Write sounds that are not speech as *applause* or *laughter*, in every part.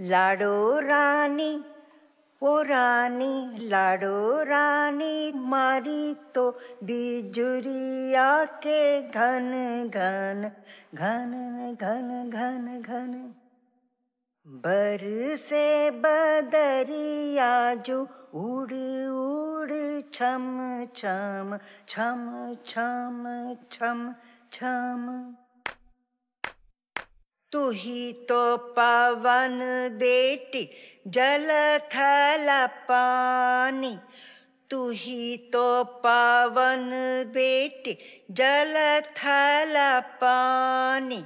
लाडो रानी, ओ रानी, लाडो रानी, मारी तो बिजुरिया के घन घन घन घन घन घन। बर से बदरिया जो उड़ उड़ छम छम छम छम छम छम। तू ही तो पवन बेटी जल थल पानी। तू ही तो पवन बेटी, जल थल पानी।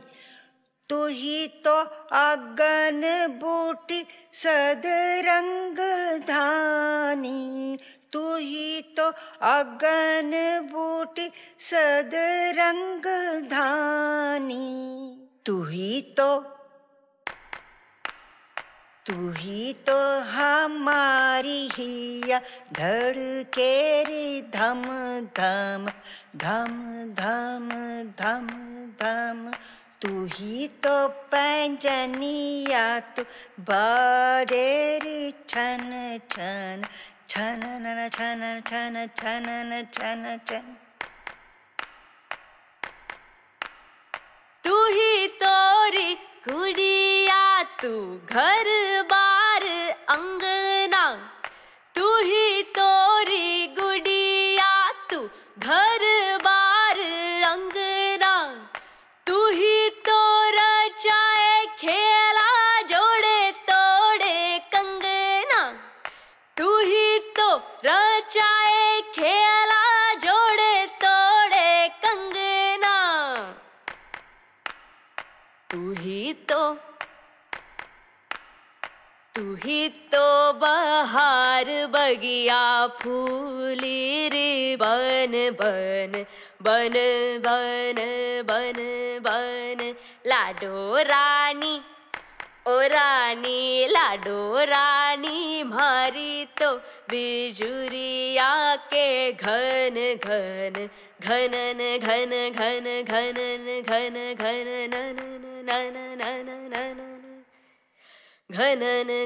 तू ही तो अगन बूटी सदरंग धानी। तू ही तो अगन बूटी सदरंग धानी। तू। ही तो तू ही तो हमारी हिया धड़केरी धम धम धम धम धम धम। तू ही तो पैंजनिया तू बाजेरी छन छन छन न छन छन छन छन छन। ही तोरी गुड़िया तू घर बार अंगना। तू ही तोरी गुड़िया तू घर फूली रे बन बन बन बन बन बन। लाडो रानी, ओ रानी, लाडो रानी, मारी तो बिजुरिया के घन घन, घनन, घन घन, घनन घन घन नन नन नन नन घन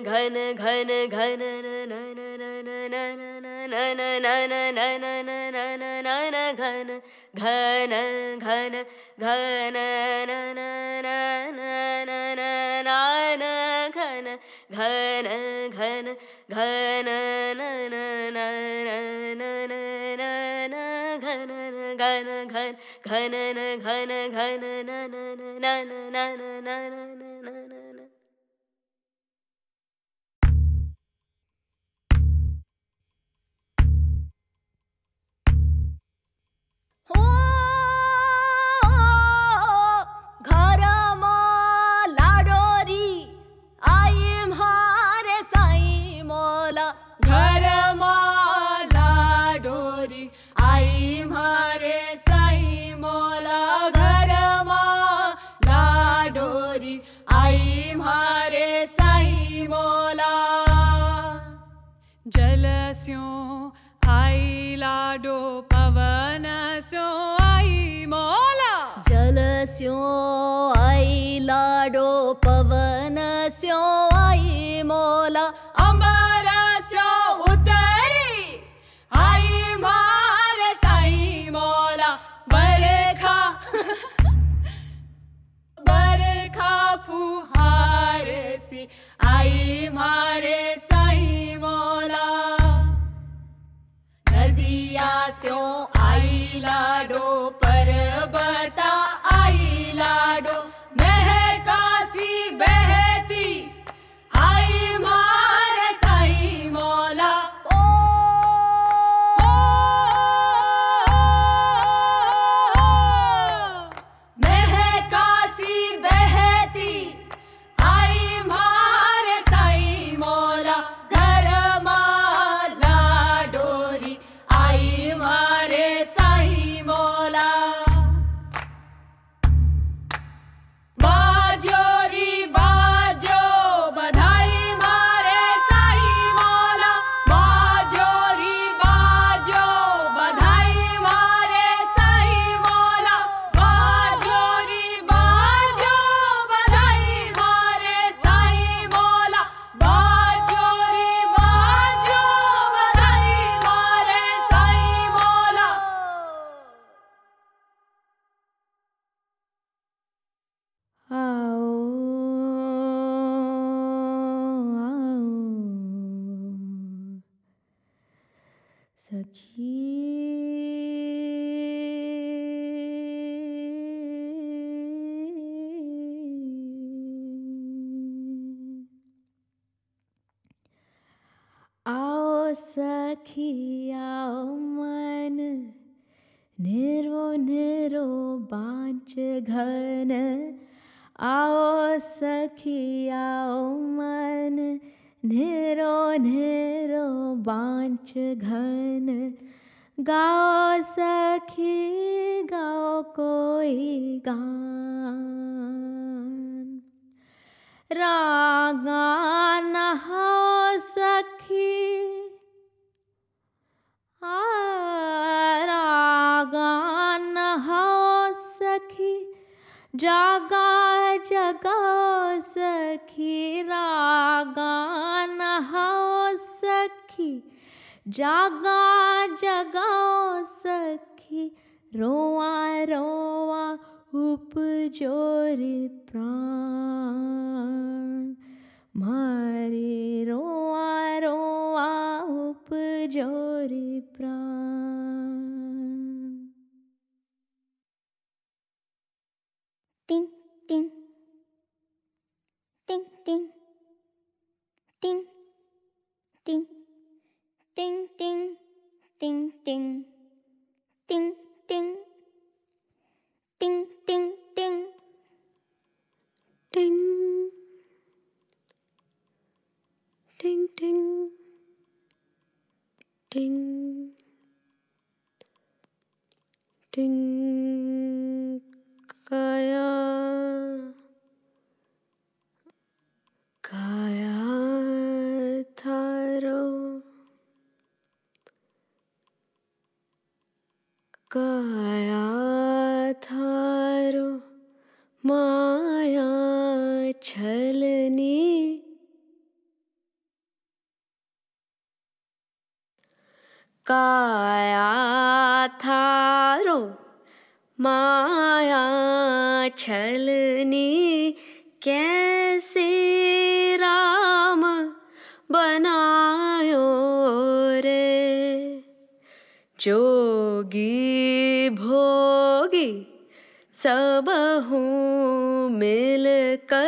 घन घन नन नन नन नन नन नन नन नन घन घन घन घन नन नन नन नन घन घन घन घन नन नन नन नन घन घन घन घन घन घन आई लाडो पवन, स्यो आई मोला। अम्बरस्यों उतरी, आई मार साई मोला। *laughs* फुहार आई साई मोला। नदिया आई लाडो पर्वता आई सखी। आओ सखी आओ मन निरो निरो बाँच घन। आओ सखी आओ मन निरो निरो बांच घन। गाओ सखी गाओ कोई गान। रागा नहाओ सखी आ, जागा जगा सखी रागान हो सखी। जागा जगाओ सखी रोआ रोआ उपजोर प्राण। मारे रोआ रोआ उपजोर प्राण 叮叮叮叮叮叮叮叮叮。छलनी। काया थारो माया छलनी। कैसे राम बनायो रे? जोगी भोगी सब हूँ मिलकर।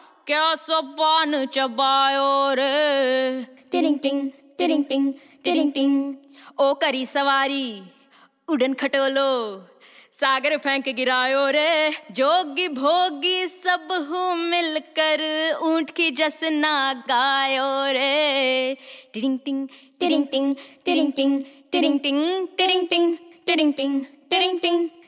क्या सोपान चबायो रे? Ding, ding, ding, ding, ding, ding. ओ करी सवारी उड़न खटोलो सागर फेंक गिरायो रे। जोगी भोगी सब हूँ मिलकर ऊँट की जसना गायो रे। टिडिंग टिंग Ding, ding, ding, टिंग ding, ding,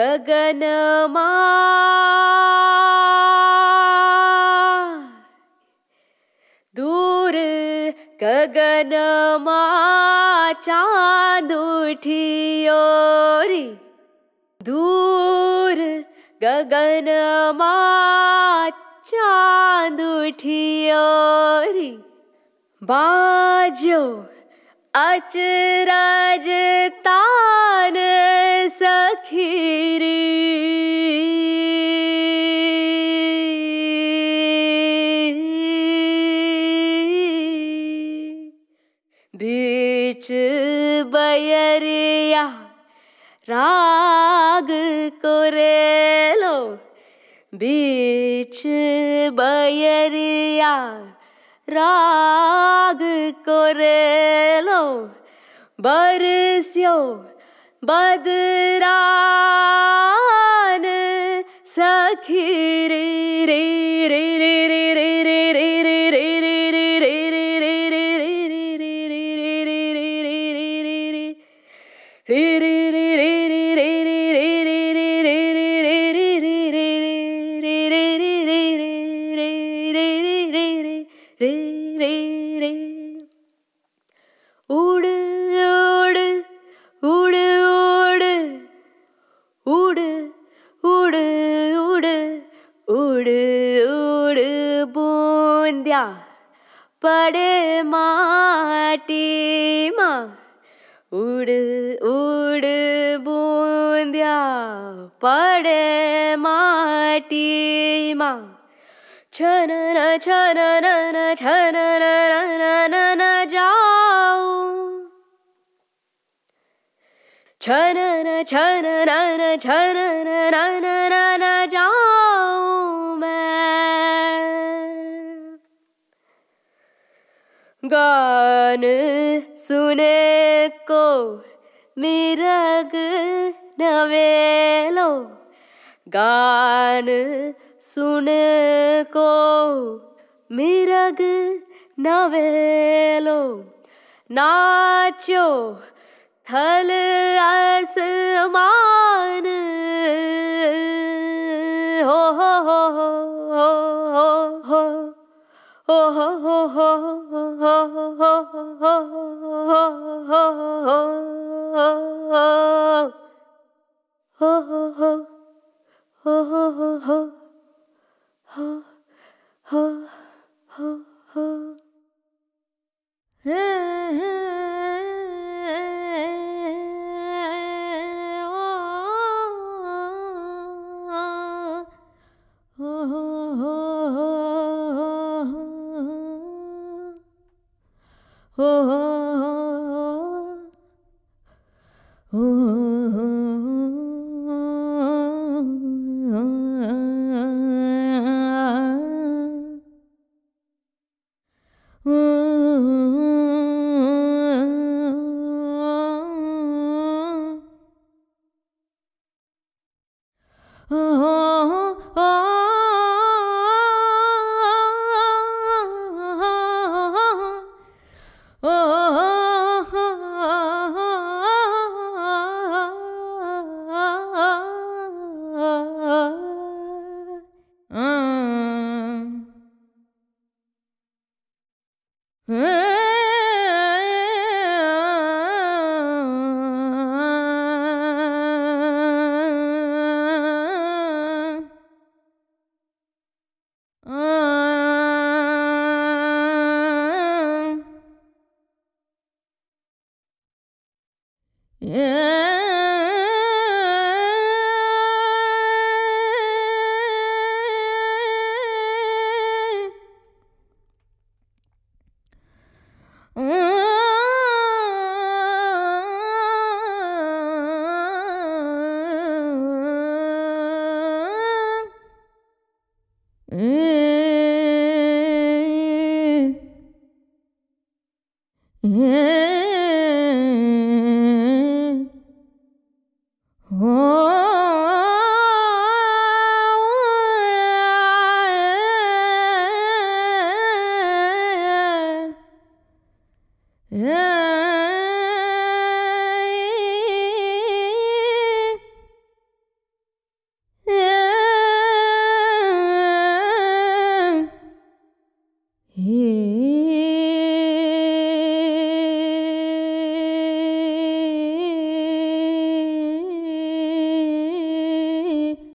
गगनमा। दूर गगनमा चांद उठियो रे दूर गगनमा चांद रे बाजो अचरज तान सखीरी। बीच बयरिया राग कोरेलो। बीच बयरिया राग कोरेलो बरस्यो बदरान छनन छनन छनन जाओ छनन छनन छनन जाऊँ मैं। गान सुने को मिरग नवेलो। गान सुने को मिरग नवेलो नाचो थल आसमान हो हो हो हो हो हो हो हो हो हो हो हो हो ho, ho, ho, ho. Yeah. Yeah.